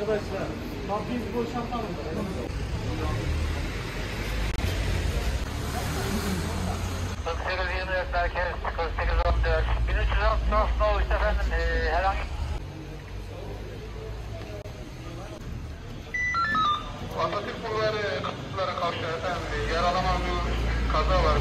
Arkadaşlar, kapıyı boşaltalım. Merkez 4814 1306 Sosnoğlu efendim e, herhangi Atatürk Bulvarı kapısılara karşı efendim yaralama bir kaza var.